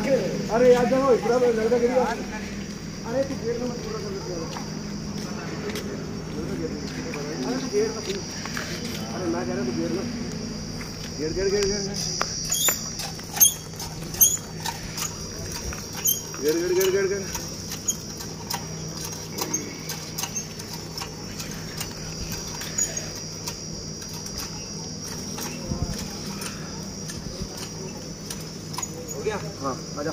अरे यार जाओ पूरा लड़का करिया अरे तू गेट मत पूरा कर अरे गेट गेड़ अरे मैं कह रहा तू गेट ना गेट gate gate gate gate gate gate गेट गेड़। गया। हाँ आजा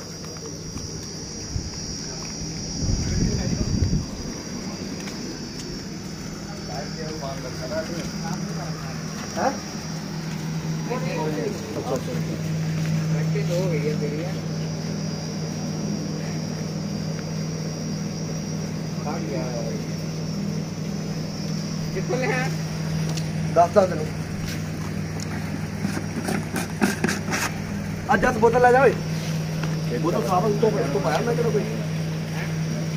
हैं? अच्छा अच्छा। प्रैक्टिस हो गई है तेरी है भाग गया कितने हैं? दस दस दिन। आज दस बोतल ले जाओ बोतल साफ़ तो तो पाया ना करो कोई.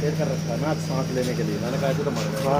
ये कर रखा ना सांस लेने के लिए. मैंने कहा तो मर गया